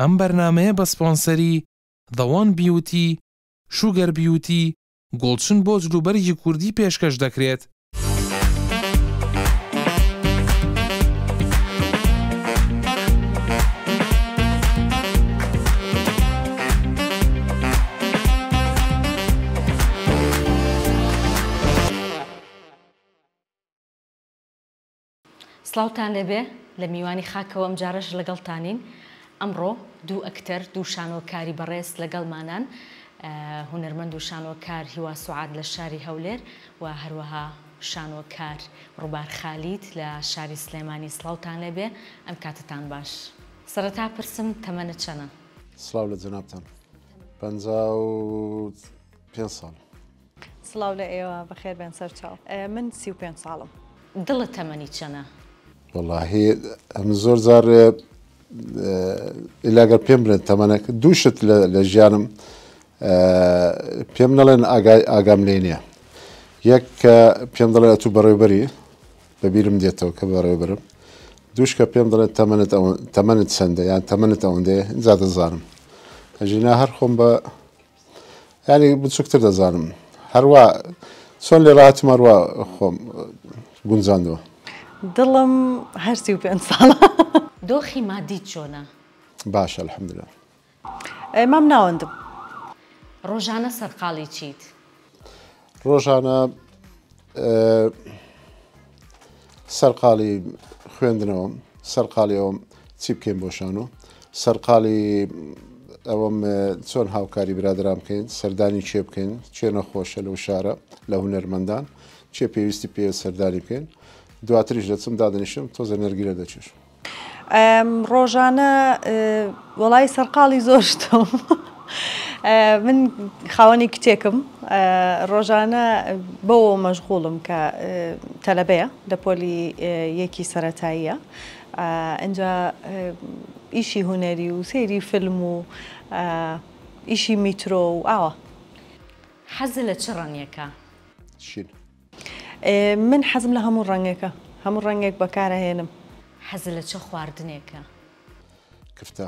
ئەم بەرنامەیە بە سپۆنسەری، The One Beauty، Sugar Beauty، گوڵچن بۆ جلوبەرگی کوردی پێشکەش دەکرێت. سڵاوتان لێبێ لە میوانی خاکەوە ئەمجارەش لەگەڵتانین ئەمڕۆ دوو ئەکتەر دوو شانۆکاری بەڕێز لەگەڵمانان هونەرمەند و شانۆکار هیوا سوعاد لە شاری هەولێر و هەروەها شانۆکار ڕوبار خالید لە شاری سلێمانی سڵاوتان لێبێ ئەم کاتتان باش سەرەتا پرسم تەمەنە چەنە سلااو لە جەنابان پ پێ ساڵ سڵاو لە ئێوە بەخێربێن سەرچاو من سی و پێنج ساڵم. دڵت تەمەنی چەنە؟ وەڵاهی من زۆر جار ئیلا گەر پێم بڵێن تەمەنەک دوو شت لە ژیانم پێم نەڵێن ئاگای ئاگام لێ نییە یەک کە پێم دەڵێ ئەتوو بەڕێوبەری بەبیرم دێتەوە کە بەڕێوبرم دوشکە پێم دەڵێت تەمەنت تەمەنت چەندە یان تەمەنت ئەوەندێ جا دەزانم ئەژینا هەر خۆم بە یانی بچوکتر دەزانم هەروا چۆن لێرە هاتم هەروا خۆم گونجاندوە. دڵم هەر سی و پێنج ساڵە. دۆخی مادیت چۆنە؟ باشە الحمدللە. مام ناوەندم. ڕۆژانە سەرقاڵی چیت؟ ڕۆژانە سەرقاڵی خوێندنەوەم سەرقاڵی ئەوم چی بکەین بۆ شان و سەرقاڵی ئەوەم چۆن هاوکاری برادران بکەین سەردانی چێ بکەین چێ نەخۆشە لەو شارە لە هوەرمەندان چێ پێویستی پێ سەردانی بکەین دواتریش دەچم دادنیشم تۆزە نەرگیرە دەچێشم ڕۆژانە وەڵای سەرقاڵی زۆر شتم من خاوەنی کتێکم ڕۆژانە بەوە مەشغوڵم کە تەلەبەیە لە پۆلی یەکی سەتاییە ئەجا ئیشی هوەری و سەیری فلم و ئیشی میترۆ و ئاوە حەزە لە چ ڕەنگێکە؟ من حەزم لە هەموو ڕەنگێکە. هەموو ڕەنگێک بەکارئەهێنم. حەزت لە چ خواردنێکە؟ کفتە.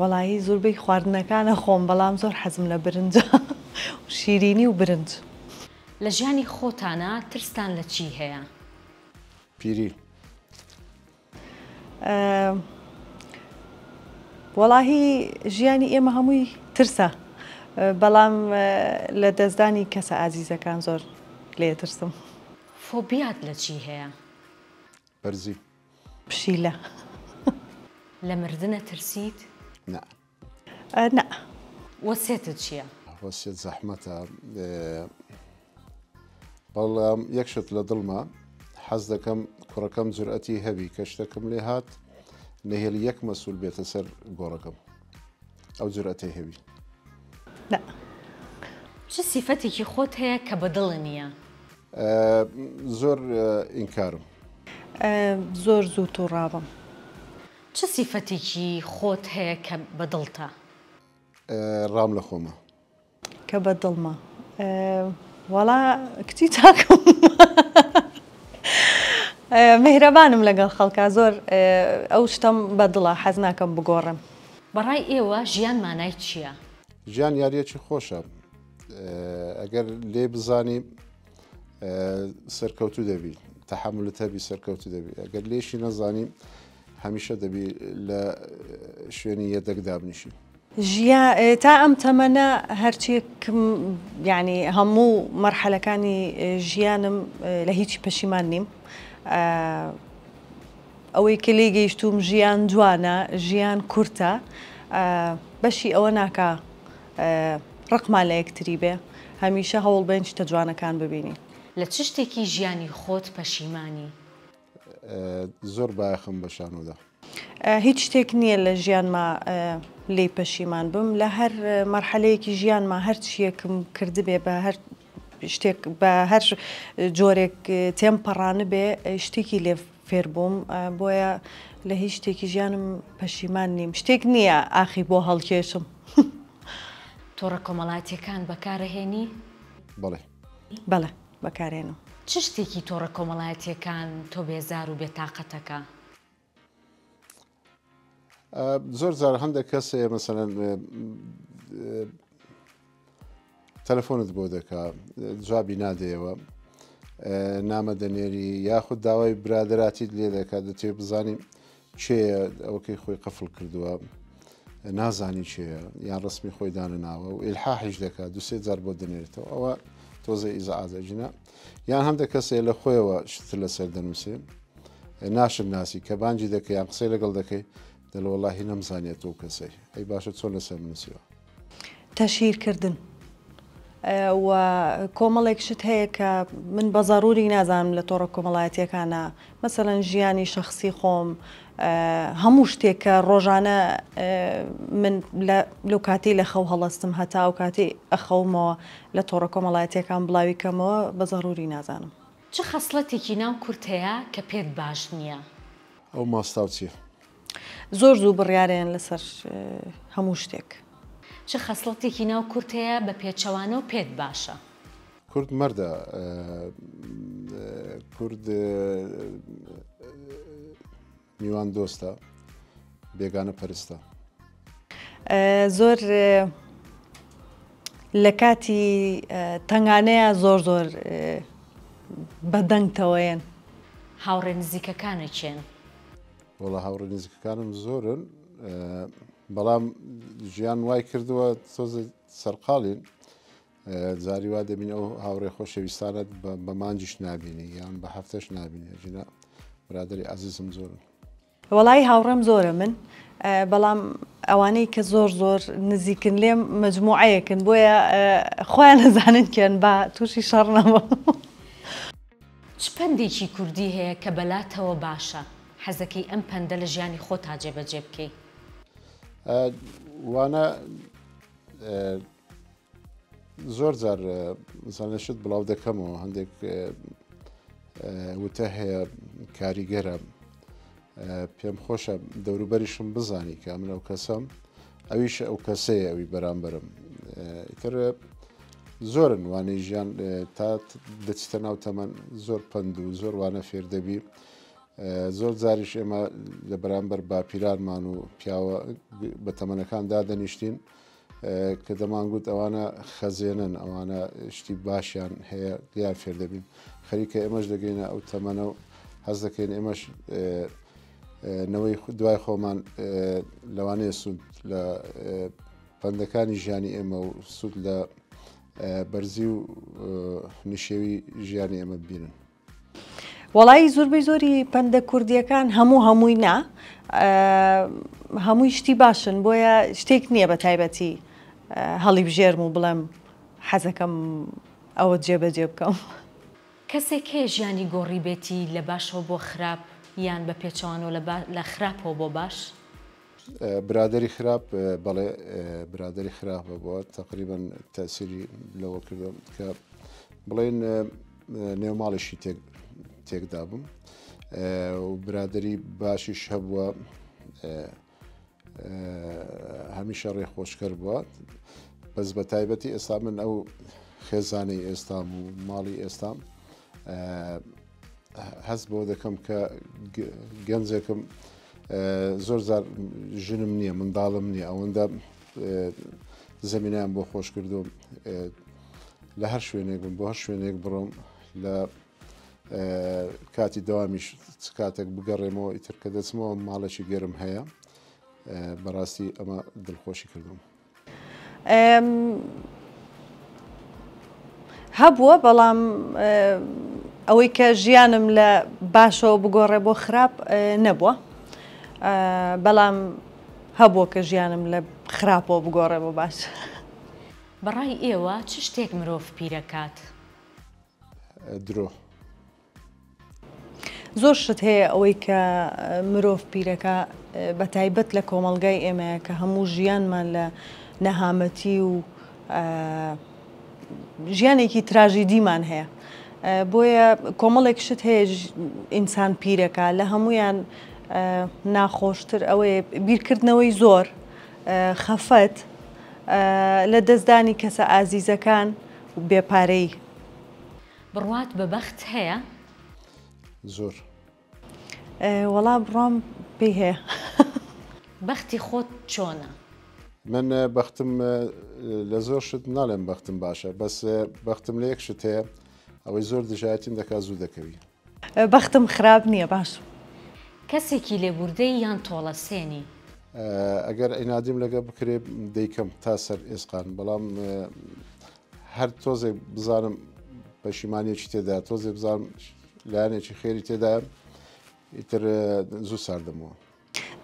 وەڵایی زۆربەی خواردنەکان ئەخۆم بەڵام زۆر حەزم لە برنجە شیرینی و برنج. لە ژیانی خۆتانا ترستان لە چی هەیە؟ پیری. وەڵاهی ژیانی ئێمە هەمووی ترسە بەڵام لە دەستدانی کەسە ئازیزەکان زۆر لێ ترسم. فۆبیات لە چی هەیە؟ بەرزی. پشیلە. لە مردن ئەترسیت؟ نا. نا. وەسێتت چیە؟ وەسێت زەحمەتە بەڵام یەک شت لە دڵمە حەز دەکەم کوڕەکەم جورئەتی هەبی کە شتەکەم لێ هات نەهێل یەک مەسول بێتە سەر گۆڕەکەم ئەو جورئەتی هەبی چ سیفەتێکی خۆت هەیە کە بە دڵ نییە؟ زۆر ئینکارم. زۆر زوو توڕابم. چ سیفەتێکی خۆت هەیە کە بە دڵتە؟ ڕام لە خۆمە. کە بە دڵمە؟ وەڵا کچی چاکم. میهرەبانم لەگەڵ خەڵکا زۆر ئەو شتەم بە دڵە حەز ناکەم بگۆڕم. بە ڕای ئێوە ژیان مانای چییە؟ ژیان یارییەکی خۆشە ئەگەر لێی بزانی. سەرکەوتو دەبی تەحملت هەبی سەرکەوتو دەبی ئەگەر لێشی نەزانی هەمیشە دەبی لە شوێنی یەدەک دابنیشی ژیا تا ئەم تەمەە هەرچێکم ینی هەموو مەرحەلەکانی ژیانم لە هیچی پەشیمان نیم ئەوەی کە لی گەیشتوم ژیان جوانە ژیان کورتە بەشی ئەوە ناکە ڕقمان لە یەکتری بێ هەمیشە هەوڵبەین شتە جوانەکان ببینین. لە چ شتێکی ژیانی خۆت پەشیمانی؟ زۆر بایەخم بە شانۆدا. هیچ شتێک نییە لە ژیانما لێی پەشیمان بم لە هەر مەرحەلەیەکی ژیانما هەرچییەکم کردبێ بە هەر شتێک بە هەر جۆرێک تێم پەڕانبێ شتێکی لێ فێر بووم بۆیە لە هیچ شتێکی ژیانم پەشیمان نیم شتێک نییە ئاخی بۆ هەڵکێشم تۆڕە کۆمەڵاتیەکان بەکارەهێنی؟ بەڵێ بەڵێ بەکارێنم. چ شتێکی تۆڕە کۆمەڵایەتیەکان تۆ بێزار و بێتاقەتەکە؟ زۆر جار هەندێک کەس مەسەن تەلەفۆنت بۆ دەکا جوابی نادەیەوە نامە دەنێری یاخود داوای برادراتیت لێ دەکات دەتێ بزانین چێ ئەوکەی خۆی قفل کردووە نازانی چێە یان ڕسمی خۆی دانە ناوە و ئلحاحش دەکات دوسێ جار بۆ دەنێرێتەوە ئەوە تۆزە ئیزعادە جنە یان هەندێک کەسێ لە خۆیەوە شتتر لەسەر دەنووسێ ناشت ناسی کە بانجی دەکەی یان قسەی لەگەڵ دەکەی دەلوەڵاهی نەمزانێت و کەسەی ئەی باشە چۆن لەسەر منوسیەوە تەشیرکردن و کۆمەڵێک شت هەیە کە من بە زەڕوری نازانم لە تۆڕە کۆمەڵایەتیەکانە مەسەلەن ژیانی شەخسی خۆم هەموو شتێک کە ڕۆژانە من لەو کاتەی لە خەو هەڵەستم هەتا ئەو کاتەی ئەخەومەوە لە تۆڕە کۆمەڵایەتیەکان بڵاوی کەمەوە بە زەڕوری نازانم. چ خەسڵەتێکی ناو کورد هەیە کە پێت باش نییە؟ ئەو ماستاو چییە؟ زۆر زوو بڕیارەیەن لەسەر هەموو شتێک. چ خەسڵەتێکی ناو کورد هەیە بە پێچەوانەوە پێت باشە؟ کورد مەردە کورد میوان دۆستە بێگانە پەرستە زۆر لە کاتی تەنگانەیە زۆر زۆر بەدەنگتەوەیەن هاوڕێ نزیکەکانە چێن وڵە هاوڕێ نزیکەکانم زۆرن بەڵام ژیان وای کردووە سۆزە سەرقالین جاری وا دەبینی ئەو هاوڕێ خۆشەویستانت بە مانجیش نبینی یان بە هەفتەش نبینی ژنە برادری ئازیزم زۆرن وەڵی هاوڕێم زۆرە من بەڵام ئەوانەی کە زۆر زۆر نزیکن لێم مجموعەیەکن بۆیە خۆیان نەزانن کێن با تووشی شەڕ نەبە چ پەندێکی کوردی هەیە کە بەلاتەوە باشە حەزەکەی ئەم پەندە لە ژیانی خۆتا جێبەجێ بکەی؟ وانە زۆر جار زانە شت بڵاو دەکەمەوە هەندێک وتە هەیە کاریگەرە پێم خۆشە دەوروبەریشم بزانی کە من ئەو کەسەم ئەویش ئەو کەسەیە ئەوی بەرامبرم تر زۆرن وانەی ژیان تا دەچیتە ناو تەمەەن زۆر پند و زۆر وانە فێر دەبی زۆر جاریش ئێمە لە بەرامبەر باپیرانمان و پیاوە بە تەمەەکان دادەنیشتین و کە دەمانگوت ئەوانە خەزێنەن ئەوانە شتی باشیان هەیە لیان فێر دەبین خەریکە ئێمەش دەگەینە ئەو تەمەنە و حەز دەکەین ئێمەش نەوەی دوای خۆمان لەوانەیە سوود لە پندەکانی ژیانی ئێمە و سوود لە بەرزی و نشێوی ژیانی ئێمە ببینن وەڵایی زوربەی زۆری پەندە کوردیەکان هەموو هەمووی نا هەمووی شتی باشن بۆیە شتێک نییە بە تایبەتی هەڵی بژێرم و بڵێم حەزەکەم ئەوە جێبەجێ بکەم. کەسێک هەیە ژیانی گۆڕیبێتی لە باشەوە بۆ خراپ یان بە پێچەوانەوە لە خراپەوە بۆ باش؟ برادەری خراپ بەڵێ برادەری خراپە بۆ تقریبن تاسیری لەوە کردم کە بڵێن نێوماڵیشی تێک تێکدا بووم و برادری باشیش هەبووە هەمیشە ڕێ خۆشکەر بووە بەس بە تایبەتی ئێستا من ئەو خێزانەی ئێستام و ماڵی ئێستام هەست بەوە دەکەم کە گەنجێکم زۆر زار ژنم نییە منداڵم نییە ئەوەندە زمینیان بۆ خۆش کردوم لە هەر شوێنێک بم بۆ هەر شوێنێک بڕۆم لە کاتی داوامیش چ کاتێک بگەڕێمەوە ئیتر کە دەچمەوە ماڵێکی گەرم هەیە بەڕاستی ئەمە دڵخۆشی کردوم. هەبووە بەڵام ئەوەی کە ژیانم لە باشەوە بگۆڕێ بۆ خراپ نەبووە بەڵام هەبووە کە ژیانم لە خراپەوە بگۆڕێ بۆ باش بەڕای ئێوە چ شتێک مرۆڤ پیرەکات؟ درۆ زۆر شت هەیە ئەوەی کە مرۆڤ پیرەکە بە تایبەت لە کۆمەڵگای ئێمەیە کە هەموو ژیانمان لە نەهامەتی و ژیانێکی تراژیدیمان هەیە بۆیە کۆمەڵێک شت هەیە ئینسان پیرەکە لە هەمویان ناخۆشتر ئەوەیە بیرکردنەوەی زۆر خەفەت لە دەستدانی کەسە ئازیزەکان بێپارەی بڕوات بە بەخت هەیە؟ زۆر. وەڵا بڕوام پێی هەیە. بەختی خۆت چۆنە؟ من بەختم لە زۆر شت ناڵێم بەختم باشە بەس بەختم لە یەک شت هەیە ئەوەی زۆر دژایەتیم دەکات زوو دەکەوی. بەختم خراپ نییە باشم. کەسێکی لێبوردەی یان تۆڵەسێنی؟ ئەگەر عینادیم لەگەڵ بکرێت دەیکەم تا سەر ئێسقان بەڵام هەر تۆزێک بزانم پەشیمانیەکی تێدا تۆزێ بزانم لایەنێکی خێری تێدا ئیتر زوو ساردەمەوە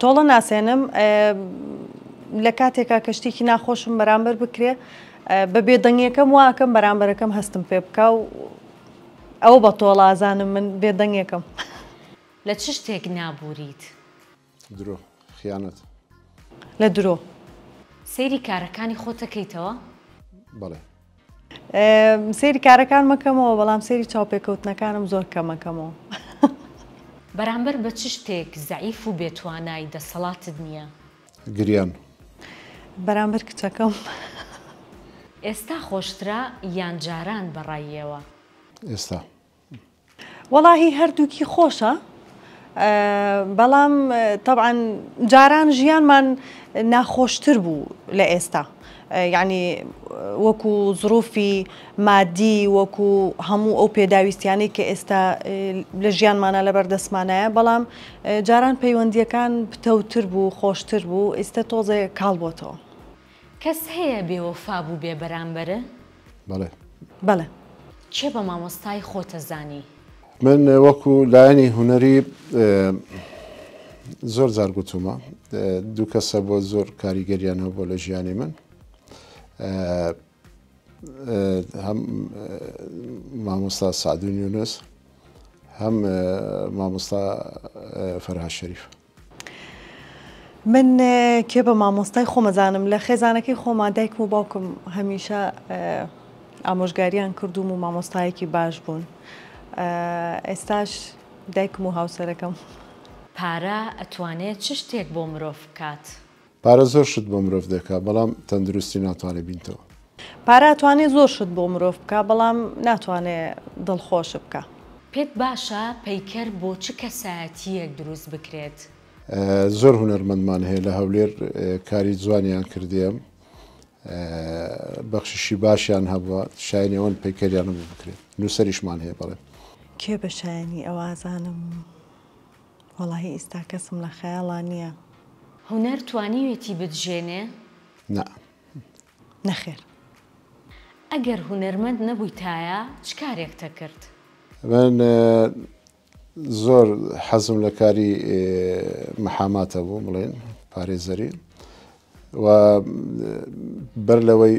تۆڵە ناسێنم لە کاتێکا کەشتێکی ناخۆشم بەرامبەر بکرێ بە بێدەنگەکەم واکەم بەرامبەرەکەم هەستم پێ بکە و ئەوە بە تۆڵازانم من بێدەنگەکەم لە چ شتێک نابووریت؟ درۆ خیانەت. لە درۆ. سەیری کارەکانی خۆت دەکەیتەوە؟ بەڵێ. سەیری کارەکانم ئەکەمەوە، بەڵام سەیری چاوپێکەوتنەکانم زۆر کەم ئەکەمەوە. بەرامبەر بە چ شتێک زەعیف و بێتوانای، دەسەڵاتت نییە؟ گریان. بەرامبەر کچەکەم. ئێستا خۆشترە یان جاران بە ڕای ئێوە؟ ئێستا. وەڵاهی هەردووکی خۆشە بەڵام تەبعەن جاران ژیانمان ناخۆشتر بوو لە ئێستا یعنی وەکو زروفی مادی وەکو هەموو ئەو پێداویستیانەی کە ئێستا لە ژیانمانە لە بەردەستمانایە بەڵام جاران پەیوەندیەکان پتەوتر بوو خۆشتر بوو ئیستا تۆزێ کاڵ بۆتەوە. کەس هەیە بێ وەفا بووبێ بەرامبەر؟ بەڵێ. بەڵێ. کێ بە مامۆستای خۆتە زانی؟ من وەکو لایەنی هونەری زۆر جار گوتومە دوو کەسە بۆ زۆر کاریگەریان هەبوو لە ژیانی من هەم مامۆستا سعدون یونس هەم مامۆستا فەرها شەریف من کێ بە مامۆستای خۆم ئەزانم لە خێزانەکەی خۆمان دایکم و باوکم هەمیشە ئامۆژگاریان کردوم و مامۆستایەکی باش بوون ئێستاش دایکم و هاوسەرەکەم. پارە ئەتوانێت چ شتێک بۆ مرۆڤ بکات؟ پارە زۆر شت بۆ مرۆڤ دەکا بەڵام تەندروستی ناتوانێ بینتەوە. پارە ئەتوانێ زۆر شت بۆ مرۆڤ بکا بەڵام ناتوانێ دڵ خۆش بکا. پێت باشە پەیکەر بۆ چ کەسایەتییەک دروست بکرێت؟ زۆر هونەرمەندمان هەیە لە هەولێر کاری جوانیان کردیە بەخششی باشیان هەبووە شایەنی ئەوەن پەیکەریان بۆ بکرێت نووسەریشمان هەیە بەڵێ. کێ بە شایەنی ئەوازانم وەڵاهی ئیستا کەسم لە خەیاڵا نیە. هونەر توانیوێتی بتژێنێ؟ نا. نەخێر. ئەگەر هونەرمەند نەبویتایە چ کارێکتە کرد؟ من زۆر حەزم لە کاری محاماتە بوو بڵێن پارێزەری و بەر لەوەی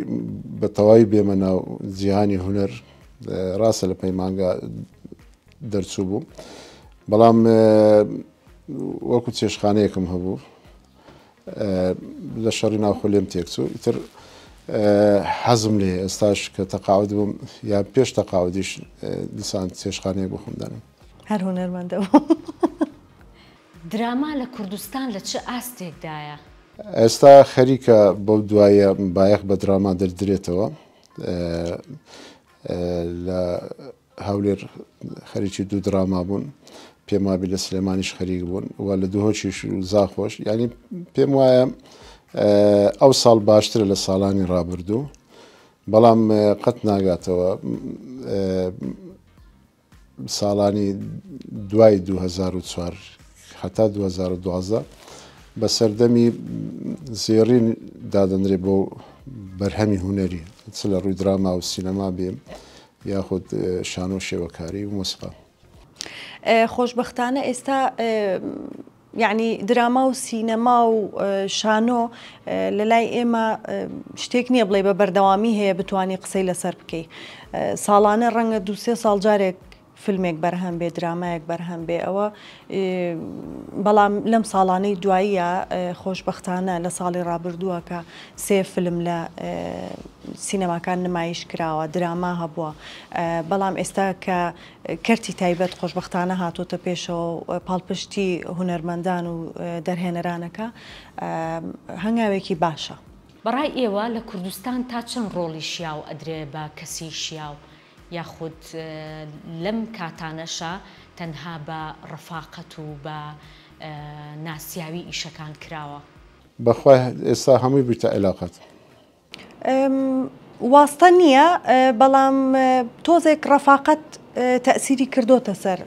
بە تەواوی بێمە ناو جیهانی هونەر ڕاستە لە پەیمانگا دەرچوو بووم بەڵام وەکو چێشخانەیەکم هەبوو لە شەڕی ناوخۆ لێم تێکچوو ئیتر حەزم لێ ئێستاش کە تەقاعد بووم یا پێش تەقاعدیش دیسان چێشخانەیە بۆ خۆم دانم هەر هونەرمەندە بوو دراما لە کوردستان لە چ ئاستێکدایە؟ ئێستا خەریکە بەو دوایە بایەخ بە دراما دەردرێتەوە لە هەولێر خەریکی دوو دراما بوون پێم وابی لە سلێمانیش خەریک بوون و لە دوهۆکیش زاخۆش ینی پێم وایە ئەو ساڵ باشترە لە ساڵانی ڕابردوو بەڵام قەت ناگاتەوە ساڵانی دوای دوو هەزار و چوار هەتا دوو هەزار و دوازدە بە سەردەمی زێڕین دادەنرێ بۆ بەرهەمی هونەری چ لە ڕووی دراما و سینەما بێ یاخود شانۆ شێوەکاری و مۆسیقا. خۆشبەختانە ئێستا یەعنی دراما و سینەما و شانۆ لە لای ئێمە شتێک نییە بڵێی بە بەردەوامی هەیە بتانی قسەی لەسەر بکەی ساڵانە ڕەنگە دو سێ ساڵ جارێک فیلمێک بەرهەم بێ درامایەک بەرهەم بێ ئەوە بەڵام لەم ساڵانەی دواییە خۆشببختانە لە ساڵی ڕابردووە کە سێ فلم لە سینەماکان نمایش کراوە دراما هەبووە بەڵام ئێستا کە کەرتی تایبەت خۆشبەختانە هاتۆتە پێشەوە و پاڵپشتی هونەرمەندان و دەرهێنەرانەکە هەنگاوێکی باشە. بەڕای ئێوە لە کوردستان تا چەند ڕۆڵی شیاو ئەدرێ بە کەسی شیاو یاخود لەم کاتانەشا تەنها بە ڕەفاقەت و بە ناسیاوی ئیشەکان کراوە؟ بەخوای ئێستا هەمووی بویتە عیلاقەت. واستە نیە بەڵام تۆزێک ڕەفاقەت تەئسیری کردۆتە سەر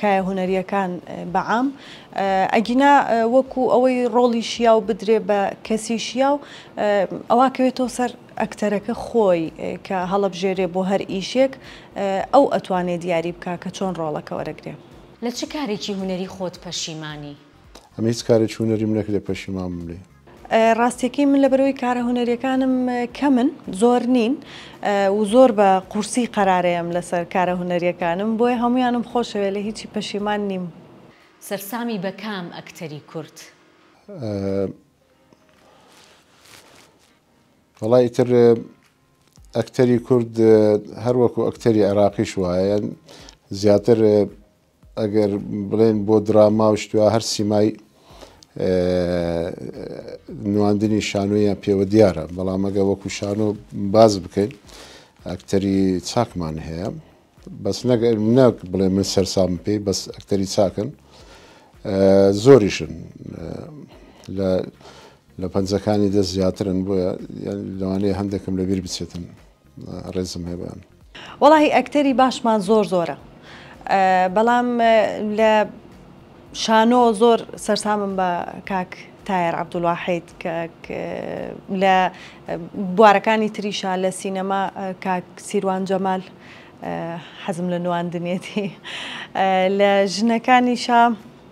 کایە هونەریەکان بەعام ئەگینا وەکو ئەوەی ڕۆڵی شیاو بدرێ بە کەسی شیاو ئەواکەوێتەوە سەر ئەکتەرەکە خۆی کە هەڵەبژێرێ بۆ هەر ئیشێک ئەو ئەتوانێ دیاری بکا کە چۆن ڕۆڵەکە وەرەگرێ. لە چ کارێکی هونەری خۆت پەشیمانی؟ ئەمن هیچ کارێکی هونەریم نەکردە پەشیمان بم لێ. ڕاستیەکەی من لەبەرەوەی کارە هونەریەکانم کەمن زۆر نین و زۆر بە قورسی قەرارەیەم لەسەر کارە هونەریەکانم بۆیە هەمویانم خۆشەوێ لە هیچی پەشیمان نیم. سەرسامی بە کام ئەکتەری کورد؟ وەڵا ئیتر ئەکتەری کورد هەر وەکو ئەکتەری عێراقیش وایە زیاتر ئەگەر بڵێن بۆ دراما و شتوا هەر سیمای نواندنی شانۆیان پێوە دیارە بەڵام ئەگە وەکو شانۆ باز بکەین ئەکتەری چاکمان هەیە بەس نەگەر نەک بڵێ من سەرسام پێی بەس ئەکتەری چاکن زۆریشن لە لە پەنجەکانی دەست زیاترن بۆیە لەوانەیە هەندێکم لەبیر بچێتن ڕێزم هەیە بۆ ئەمن. وەڵاهی ئەکتەری باشمان زۆر زۆرە بەڵام لە شانۆ زۆر سەرسامم بە کاک تایر عبدالواحید کاک لە بوارەکانی تریشا لە سینەما کاک سیروان جەمال حەزم لە نواندنیەتی لە ژنەکانیشا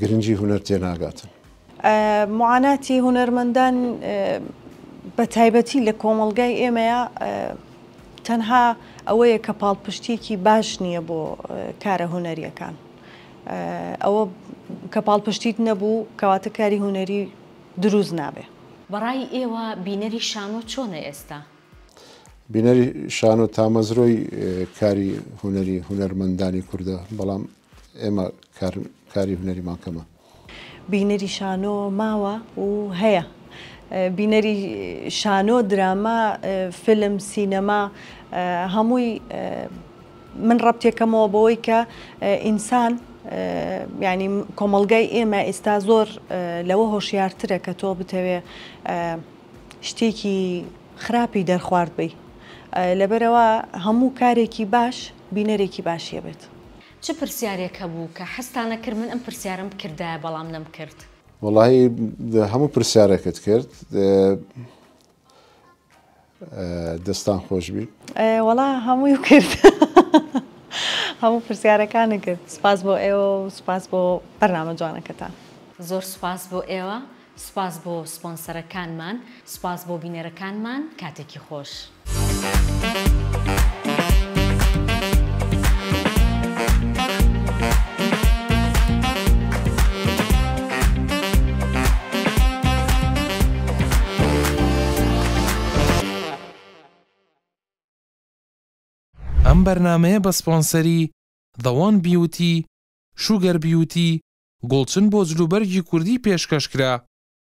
گرنگی هونەر تێناگاتن. معاناتی هونەرمەندان بە تایبەتی لە کۆمەڵگای ئێمەیە تەنها ئەوەیە کە پاڵپشتیەکی باش نییە بۆ کارە هونەریەکان ئەوە کە پاڵپشتیت نەبوو کەواتە کاری هونەری دروست نابێ بەڕای ئێوە بینەری شانۆ چۆنە ئێستا؟ بینەری شانۆ تامەزرۆی کاری هونەری هونەرمەندانی کوردە بەڵام ئێمە کاری هونەریمان کەمە. بینەری شانۆ ماوە و هەیە. بینەری شانۆ دراما فلم سینەما هەمووی من ڕەبتێکەمەوە بەوەی کە ئینسان ینی کۆمەلگای ئێمە ئیستا زۆر لەوە هۆشیارترە کە تۆ بتەوێ شتێکی خراپی دەرخوارد بی لەبەرەوە هەموو کارێکی باش بینەرێکی باشیە بێت. چ پرسیارێک هەبوو کە حەزتانە کرد من ئەم پرسیارەم بکردایە بەڵام نەمکرد؟ وەڵاهی هەموو پرسیارێکت کرد دەستان خۆش بیت. وەڵا هەمووی کرد هەموو پرسیارەکانت کرد سوپاس بۆ ئێوە و سوپاس بۆ بەرنامە جوانەکەتان. زۆر سوپاس بۆ ئێوە سپاس بۆ سپۆنسەرەکانمان. سپاس بۆ بینەرەکانمان. کاتێکی خۆش. ئەم بەرنامەیە بە سپۆنسەری، The One Beauty، شوگەر بیوتی، گوڵچن بۆ جلوبەرگی کوردی پێشکەش کرا.